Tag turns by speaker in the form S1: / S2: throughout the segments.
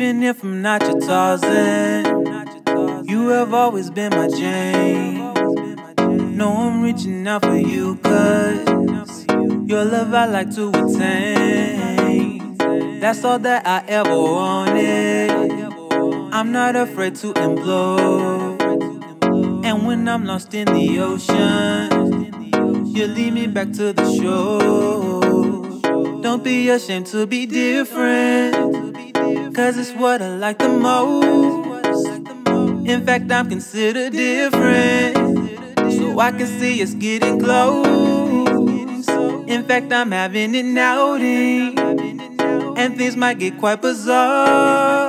S1: Even if I'm not your Tarzan, you have always been my Jane. No, I'm reaching out for you, cause your love I like to attain. That's all that I ever wanted. I'm not afraid to implode. And when I'm lost in the ocean, you lead me back to the shore. Don't be ashamed to be different. Cause it's what I like the most. In fact, I'm considered different. So I can see us getting close. In fact, I'm having an outing. And things might get quite bizarre.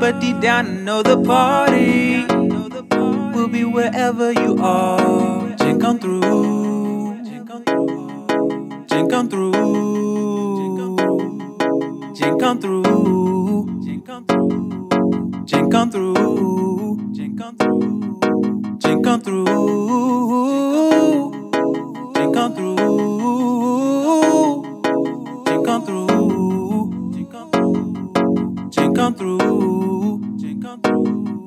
S1: But deep down, I know the party will be wherever you are. Jane come through. Jane come through. Jane come through. Come through. Jane come through. Jane come through. Jane come through. Jane come through. Jane come through. Jane come through. Jane come through. Jane come through.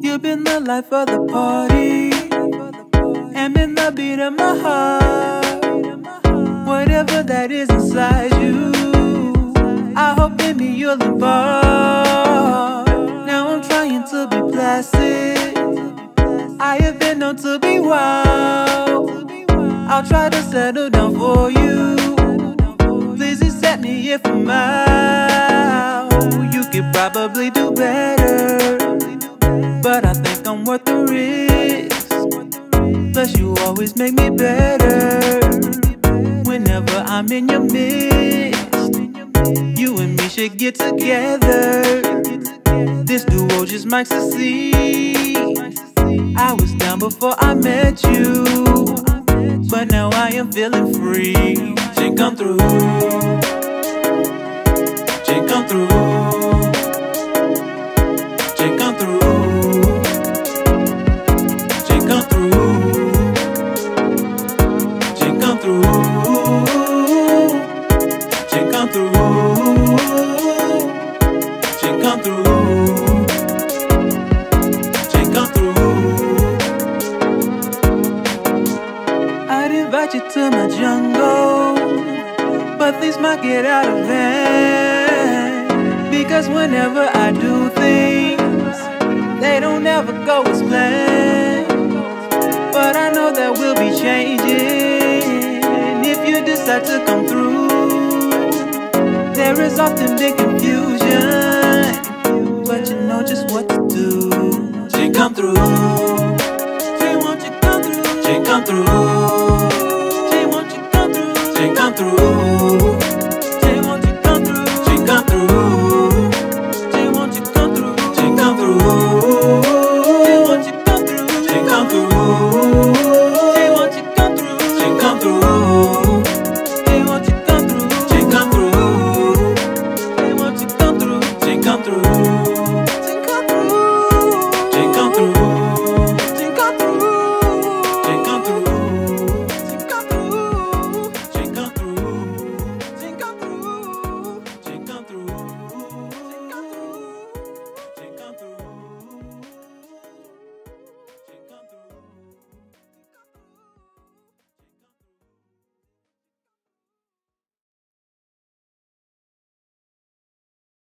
S1: You've been the life of the party. And been the beat of my heart. Whatever that is inside maybe you'll. Now I'm trying to be placid. I have been known to be wild. I'll try to settle down for you. Please accept me if I'm out. You could probably do better. But I think I'm worth the risk. Plus, you always make me better. Whenever I'm in your midst, should get together. This duo just might succeed. I was down before I met you, but now I am feeling free. Jane come through. Invite you to my jungle, but things might get out of hand. Because whenever I do things, they don't ever go as planned. But I know that we'll be changing if you decide to come through. There is often big confusion, but you know just what to do. Jane, come through. Jane, won't you come through? Jane, come through say come through.